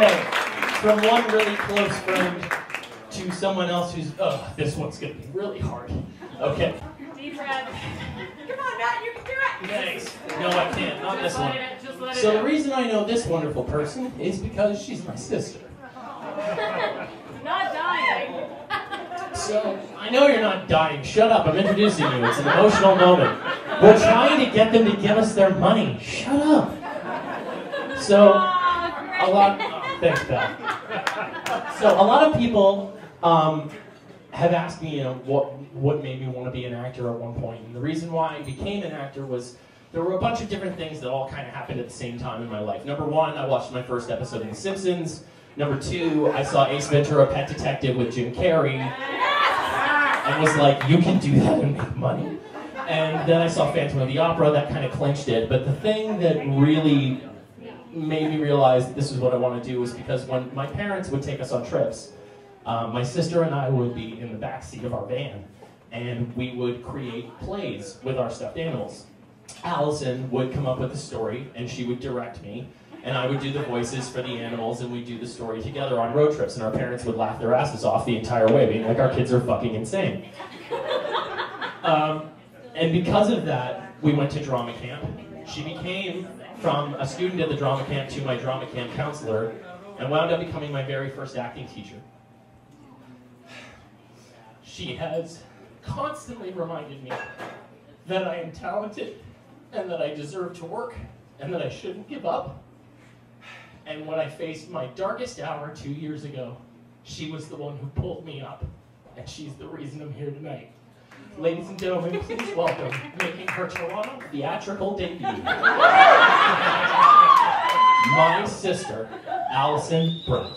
Okay, from one really close friend to someone else who's, oh, this one's gonna be really hard. Okay, Deep breath. Come on, Matt, you can do it. thanks. No, I can't, not this Just one. it, just let it So the reason I know this wonderful person is because she's my sister. Not dying. So, I know you're not dying. Shut up, I'm introducing you. It's an emotional moment. We're trying to get them to give us their money. Shut up. So, a lot. Thanks, Beth. So, a lot of people um, have asked me, you know, what what made me want to be an actor at one point, and the reason why I became an actor was there were a bunch of different things that all kind of happened at the same time in my life. Number one, I watched my first episode of The Simpsons. Number two, I saw Ace Ventura: Pet Detective with Jim Carrey, and was like, you can do that and make money. And then I saw Phantom of the Opera, that kind of clinched it. But the thing that really made me realize this is what I want to do was because when my parents would take us on trips, um, my sister and I would be in the back seat of our van, and we would create plays with our stuffed animals. Allyson would come up with a story, and she would direct me, and I would do the voices for the animals, and we'd do the story together on road trips, and our parents would laugh their asses off the entire way, being like, our kids are fucking insane. Um, and because of that, we went to drama camp. She became from a student at the drama camp to my drama camp counselor, and wound up becoming my very first acting teacher. She has constantly reminded me that I am talented and that I deserve to work and that I shouldn't give up. And when I faced my darkest hour two years ago, she was the one who pulled me up, and she's the reason I'm here tonight. Ladies and gentlemen, please welcome, making her Toronto theatrical debut, my sister, Allyson Brown.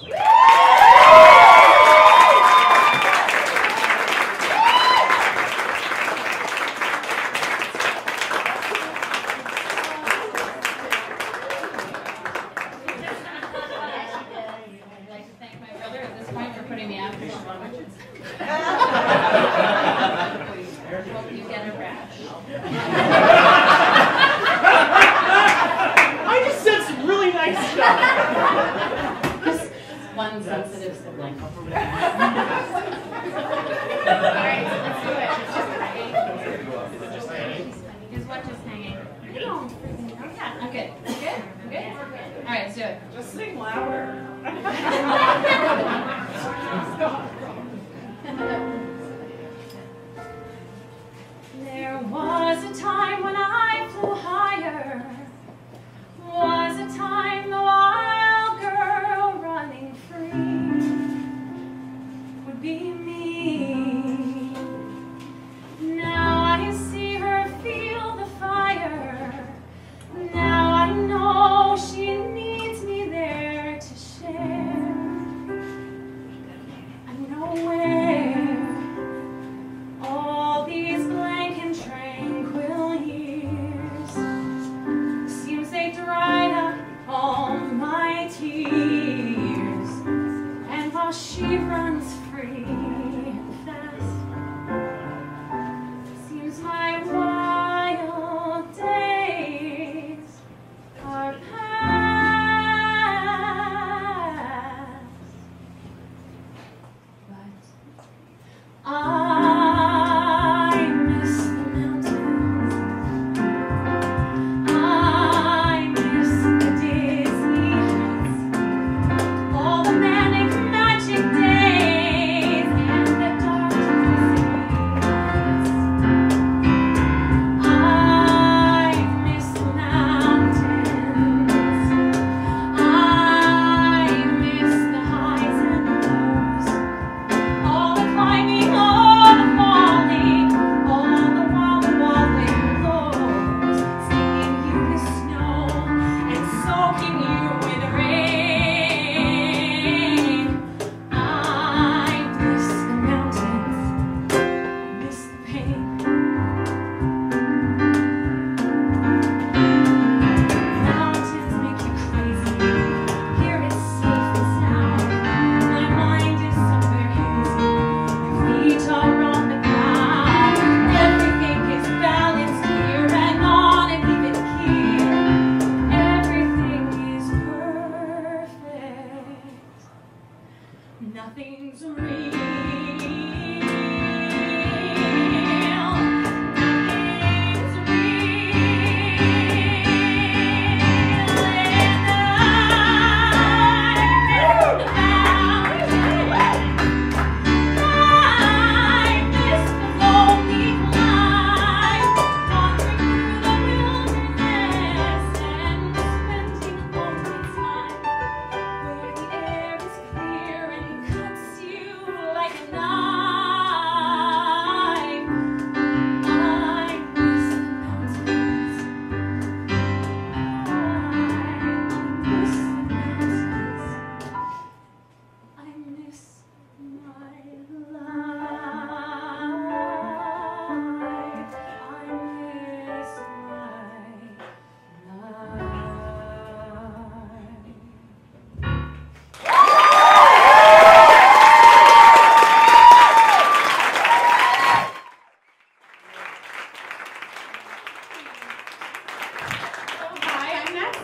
Nothing's real.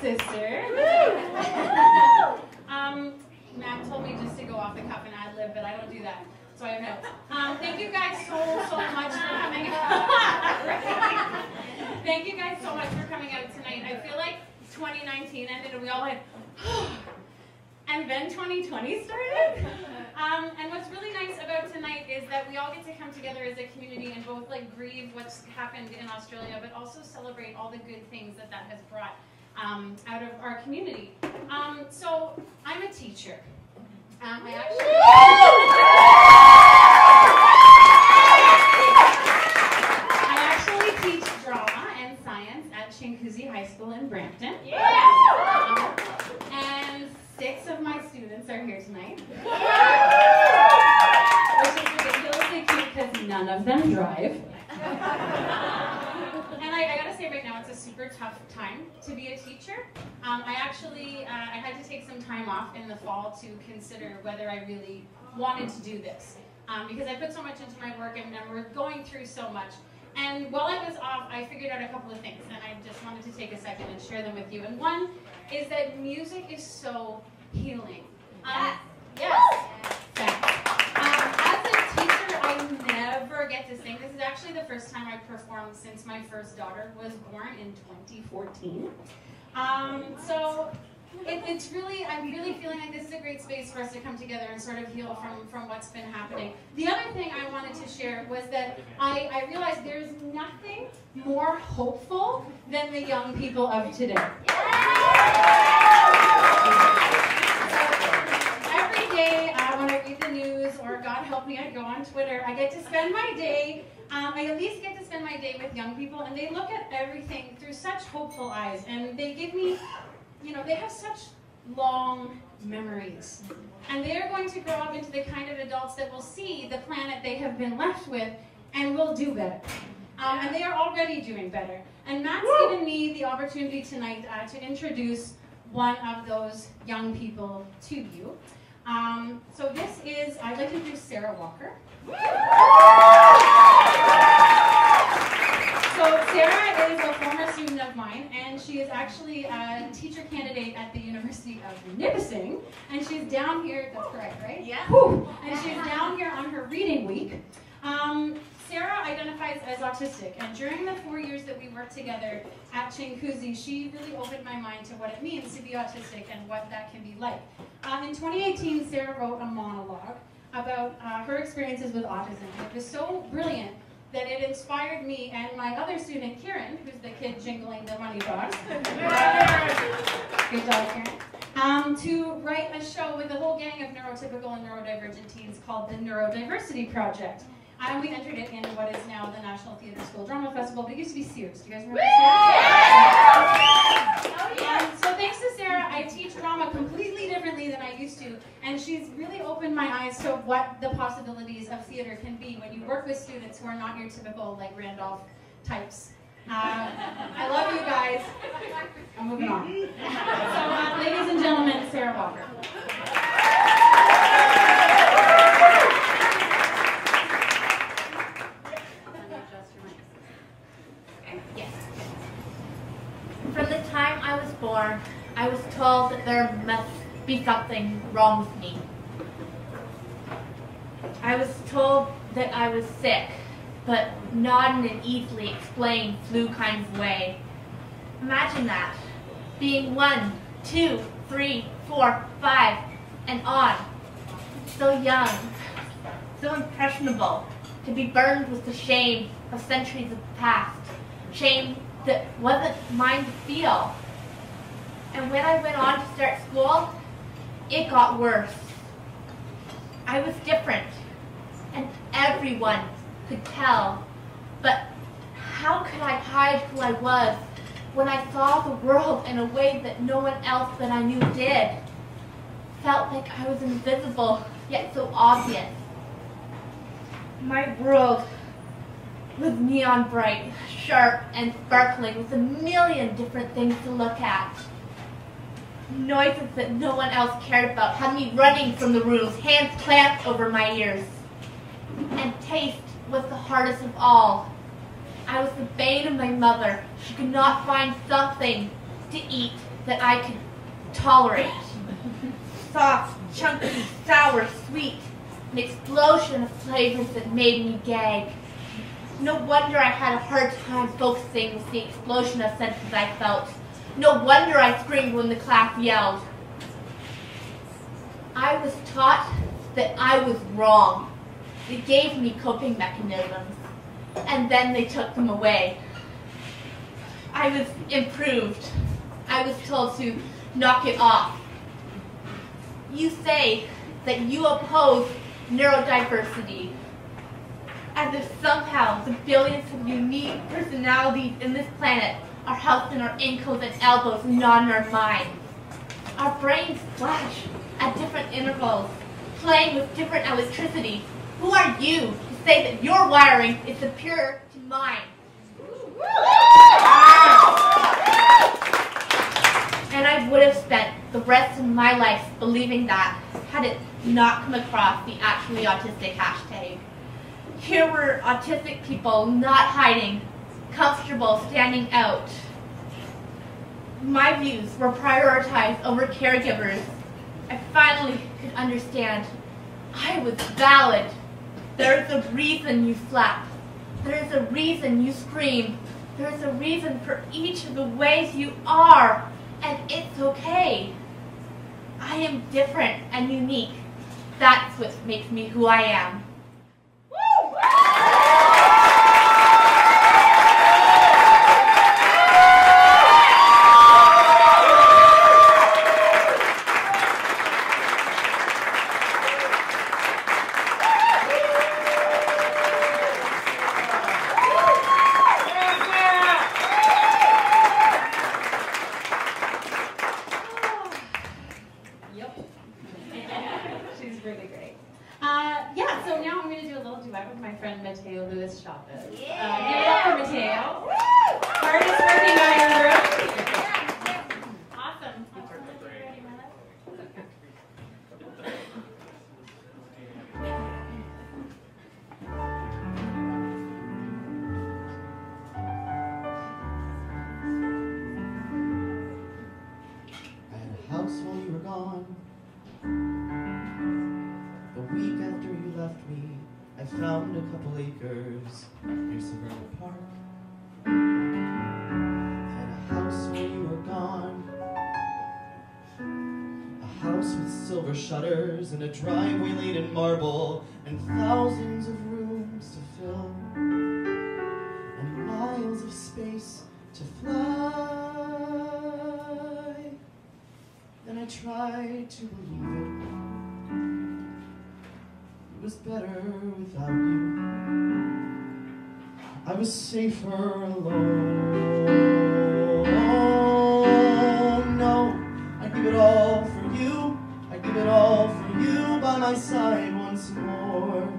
Sister. um, Matt told me just to go off the cuff and ad lib, but I don't do that. So I have notes. Um, thank you guys so, so much for coming. Out. thank you guys so much for coming out tonight. I feel like 2019 ended and we all went, and then 2020 started. Um, and what's really nice about tonight is that we all get to come together as a community and both like grieve what's happened in Australia, but also celebrate all the good things that that has brought um, out of our community. Um, so I'm a teacher. Um, I actually, I actually teach drama and science at Chinguacousy High School in Brampton. Um, and six of my students are here tonight. Which is ridiculously cute because none of them drive. And I, I gotta say right now, it's a super tough time to be a teacher. Um, I actually, uh, I had to take some time off in the fall to consider whether I really wanted to do this. Um, because I put so much into my work and, and we're going through so much. And while I was off, I figured out a couple of things, and I just wanted to take a second and share them with you. And one is that music is so healing. Um, yes. Thanks. Um, as a teacher, I never get to sing. This is actually the first time I've performed since my first daughter was born in 2014. Um, so it, it's really, I'm really feeling like this is a great space for us to come together and sort of heal from, from what's been happening. The other thing I wanted to share was that I, I realized there's nothing more hopeful than the young people of today. Every day uh, when I the or God help me, I go on Twitter, I get to spend my day, um, I at least get to spend my day with young people, and they look at everything through such hopeful eyes, and they give me, you know, they have such long memories. And they are going to grow up into the kind of adults that will see the planet they have been left with and will do better. Um, and they are already doing better. And Matt's given me the opportunity tonight uh, to introduce one of those young people to you. Um, so this is, I'd like to introduce Sarah Walker. So Sarah is a former student of mine, and she is actually a teacher candidate at the University of Nipissing, and she's down here, that's correct, right? Yeah. Whew. And she's down here on her reading week. Um, Sarah identifies as autistic, and during the four years that we worked together at Chinguacousy, she really opened my mind to what it means to be autistic and what that can be like. Um, in 2018, Sarah wrote a monologue about uh, her experiences with autism. It was so brilliant that it inspired me and my other student, Kieran, who's the kid jingling the money box. Good job, Kieran. Um, to write a show with a whole gang of neurotypical and neurodivergent teens called the Neurodiversity Project. And we entered it in what is now the National Theatre School Drama Festival, but it used to be Sears. Do you guys remember Sears? Thanks to Sarah, I teach drama completely differently than I used to, and she's really opened my eyes to what the possibilities of theater can be when you work with students who are not your typical like Randolph types. Uh, I love you guys. I'm moving on. So, uh, ladies and gentlemen, Sarah Walker. Yes. From the time I was born, I was told that there must be something wrong with me. I was told that I was sick, but not in an easily explained flu kind of way. Imagine that. Being one, two, three, four, five, and on. So young, so impressionable, to be burned with the shame of centuries of the past. Shame that wasn't mine to feel. And when I went on to start school, it got worse. I was different, and everyone could tell. But how could I hide who I was when I saw the world in a way that no one else that I knew did? Felt like I was invisible, yet so obvious. My world was neon bright, sharp, and sparkling with a million different things to look at. Noises that no one else cared about had me running from the rooms, hands clamped over my ears. And taste was the hardest of all. I was the bane of my mother. She could not find something to eat that I could tolerate. Soft, chunky, sour, sweet, an explosion of flavors that made me gag. No wonder I had a hard time focusing with the explosion of senses I felt. No wonder I screamed when the class yelled. I was taught that I was wrong. They gave me coping mechanisms, and then they took them away. I was improved. I was told to knock it off. You say that you oppose neurodiversity, as if somehow the billions of unique personalities in this planet are housed in our ankles and elbows, not in our minds. Our brains flash at different intervals, playing with different electricity. Who are you to say that your wiring is superior to mine? And I would have spent the rest of my life believing that had it not come across the actually autistic hashtag. Here were autistic people not hiding, comfortable standing out. My views were prioritized over caregivers. I finally could understand I was valid. There's a reason you flap. There's a reason you scream. There's a reason for each of the ways you are, and it's okay. I am different and unique. That's what makes me who I am. With silver shutters and a driveway laid in marble and thousands of rooms to fill and miles of space to fly. And I tried to believe it. It was better without you. I was safer alone. Oh, no, I'd give it all for you. I'd give it all for you by my side once more.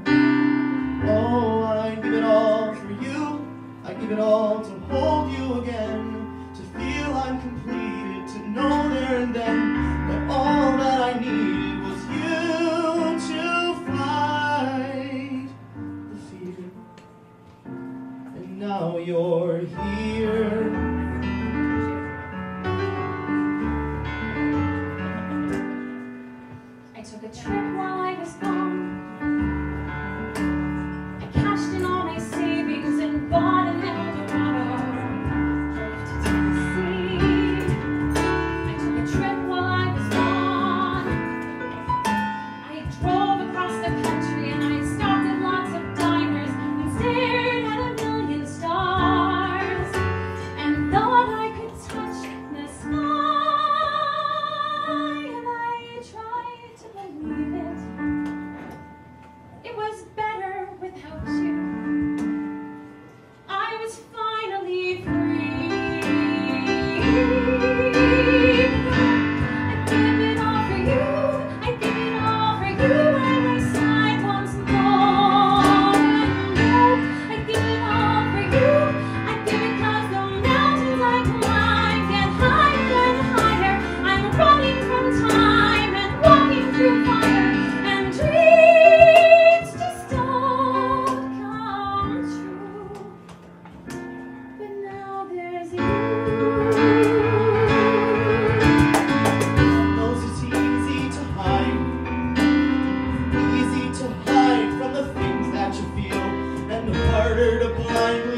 Oh, I'd give it all for you. I'd give it all to hold you again, to feel I'm completed, to know there and then murdered a blind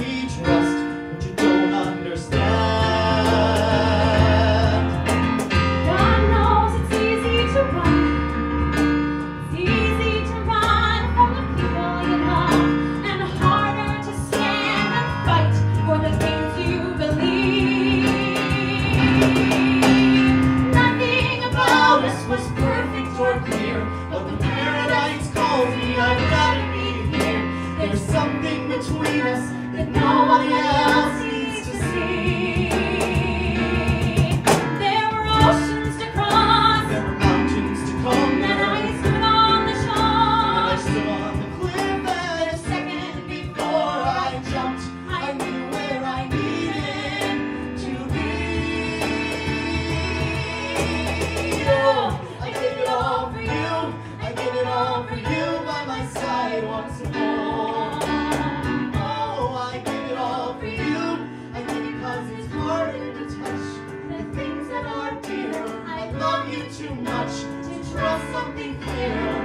too much to trust something here.